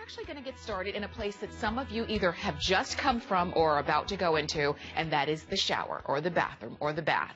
actually going to get started in a place that some of you either have just come from or are about to go into, and that is the shower or the bathroom or the bath.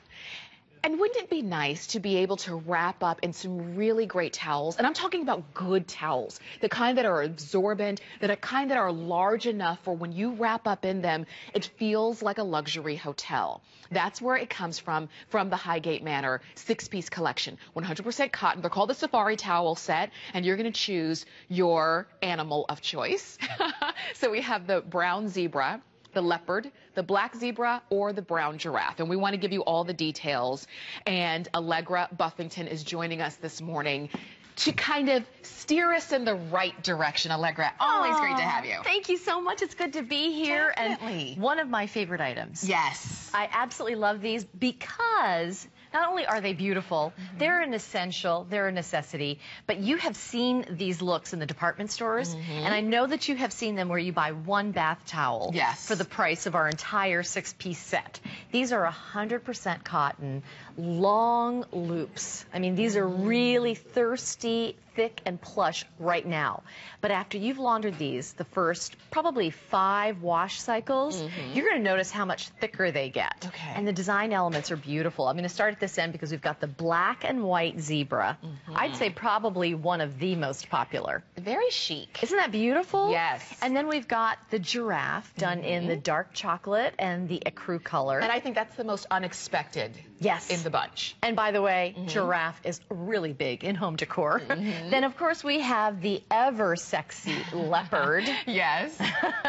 And wouldn't it be nice to be able to wrap up in some really great towels? And I'm talking about good towels, the kind that are absorbent, that are kind that are large enough for when you wrap up in them, it feels like a luxury hotel. That's where it comes from, from the Highgate Manor six-piece collection. 100% cotton. They're called the Safari Towel Set, and you're going to choose your animal of choice. so we have the brown zebra, the leopard, the black zebra, or the brown giraffe. And we want to give you all the details. And Allegra Buffington is joining us this morning to kind of steer us in the right direction. Allegra, always great to have you. Thank you so much. It's good to be here. Definitely. And one of my favorite items. Yes. I absolutely love these because not only are they beautiful, mm -hmm. they're an essential, they're a necessity, but you have seen these looks in the department stores, mm -hmm. and I know that you have seen them where you buy one bath towel yes. for the price of our entire six-piece set. These are 100% cotton, long loops. I mean, these are mm-hmm. really thirsty, thick and plush right now. But after you've laundered these, the first probably five wash cycles, mm -hmm. you're going to notice how much thicker they get. Okay. And the design elements are beautiful. I'm going to start at this end because we've got the black and white zebra. Mm -hmm. I'd say probably one of the most popular. Very chic. Isn't that beautiful? Yes. And then we've got the giraffe done mm -hmm. in the mm-hmm. dark chocolate and the ecru color. And I think that's the most unexpected yes. in the bunch. And by the way, mm-hmm. giraffe is really big in home decor. Mm-hmm. Then, of course, we have the ever sexy leopard. yes.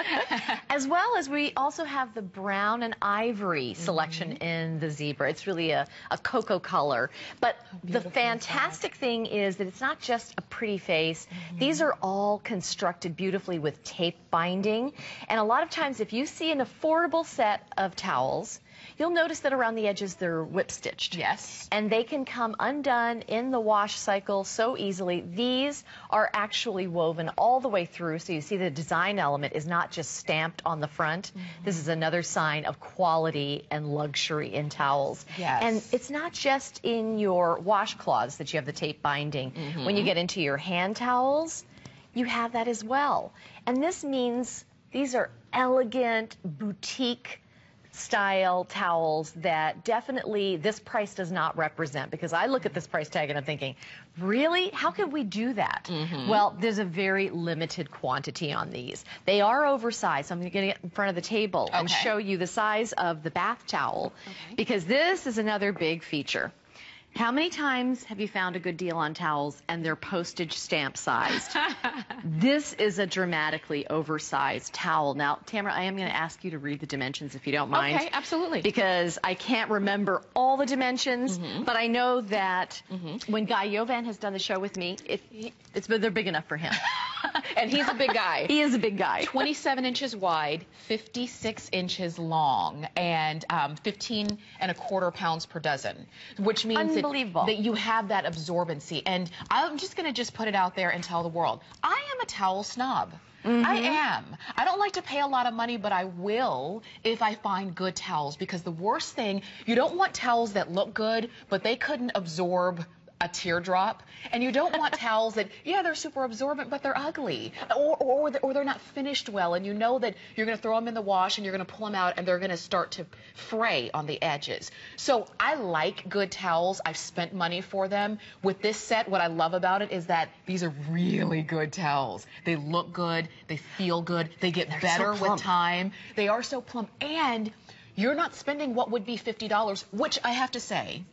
as well as we also have the brown and ivory selection mm-hmm. in the zebra. It's really a, a cocoa color. But the fantastic thing is that it's not just a pretty face. Mm-hmm. These are all constructed beautifully with tape binding. And a lot of times, if you see an affordable set of towels, You'll notice that around the edges they're whip stitched. Yes. And they can come undone in the wash cycle so easily. These are actually woven all the way through. So you see the design element is not just stamped on the front. Mm -hmm. This is another sign of quality and luxury in towels. Yes. And it's not just in your washcloths that you have the tape binding. Mm -hmm. When you get into your hand towels, you have that as well. And this means these are elegant, boutique style towels that definitely this price does not represent because I look at this price tag and I'm thinking, really? How could we do that? Mm -hmm. Well, there's a very limited quantity on these. They are oversized, so I'm going to get in front of the table okay. and show you the size of the bath towel okay. because this is another big feature. How many times have you found a good deal on towels and they're postage stamp sized? this is a dramatically oversized towel. Now, Tamara, I am going to ask you to read the dimensions if you don't mind. Okay, absolutely. Because I can't remember all the dimensions, mm -hmm. but I know that mm -hmm. when Guy Yovan has done the show with me, it, it's they're big enough for him. and he's a big guy. he is a big guy. 27 inches wide, 56 inches long, and um, 15 and a quarter pounds per dozen, which means that, that, you have that absorbency. And I'm just going to just put it out there and tell the world, I am a towel snob. Mm -hmm. I am. I don't like to pay a lot of money, but I will if I find good towels because the worst thing, you don't want towels that look good, but they couldn't absorb a teardrop. And you don't want towels that, yeah, they're super absorbent, but they're ugly. Or, or, or they're not finished well. And you know that you're going to throw them in the wash and you're going to pull them out and they're going to start to fray on the edges. So I like good towels. I've spent money for them. With this set, what I love about it is that these are really good towels. They look good. They feel good. They get they're better so with time. They are so plump. And you're not spending what would be $50, which I have to say,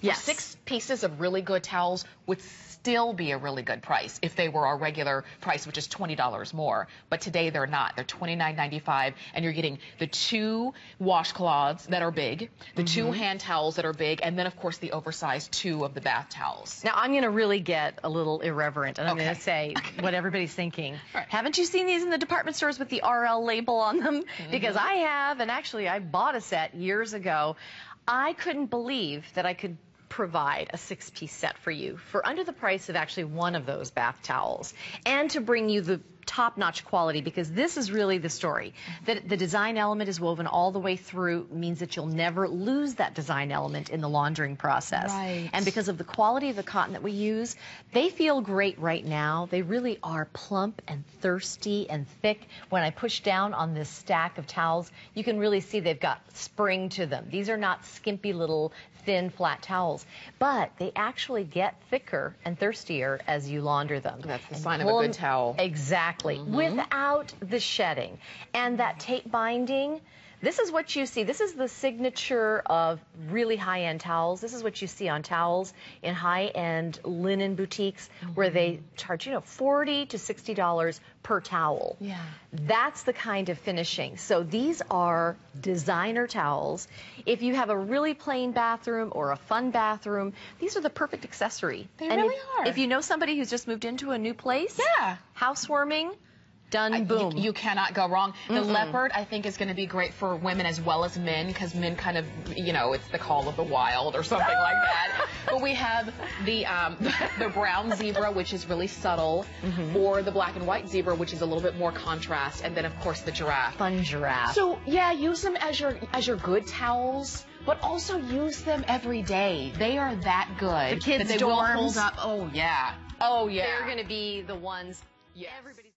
Yes. Six pieces of really good towels would still be a really good price if they were our regular price, which is $20 more. But today they're not. They're $29.95, and you're getting the two washcloths that are big, the mm -hmm. two mm-hmm. hand towels that are big, and then, of course, the oversized two of the bath towels. Now, I'm going to really get a little irreverent, and I'm okay. going to say what everybody's thinking. Right. Haven't you seen these in the department stores with the RL label on them? Mm -hmm. Because I have, and actually I bought a set years ago. I couldn't believe that I could provide a six-piece set for you for under the price of actually one of those bath towels and to bring you the top-notch quality because this is really the story. That the design element is woven all the way through means that you'll never lose that design element in the laundering process. Right. And because of the quality of the cotton that we use, they feel great right now. They really are plump and thirsty and thick. When I push down on this stack of towels, you can really see they've got spring to them. These are not skimpy little thin flat towels, but they actually get thicker and thirstier as you launder them. That's the sign of a good towel. Exactly. Mm -hmm. Without the shedding. And that tape binding, this is what you see. This is the signature of really high-end towels. This is what you see on towels in high-end linen boutiques mm -hmm. where they charge, you know, 40 to $60 per towel. Yeah. That's the kind of finishing. So these are designer towels. If you have a really plain bathroom or a fun bathroom, these are the perfect accessory. They and really if, are. If you know somebody who's just moved into a new place, yeah. housewarming, Done, I, boom. You, you, cannot go wrong. The mm -mm. leopard, I think, is going to be great for women as well as men because men kind of, you know, it's the call of the wild or something like that. But we have the um, the brown zebra, which is really subtle, mm -hmm. or the black and white zebra, which is a little bit more contrast, and then of course the giraffe. Fun giraffe. So yeah, use them as your as your good towels but also use them every day. They are that good. The kids' that they dorms. will hold up. Oh yeah. Oh yeah. They're going to be the ones. Yeah. Everybody.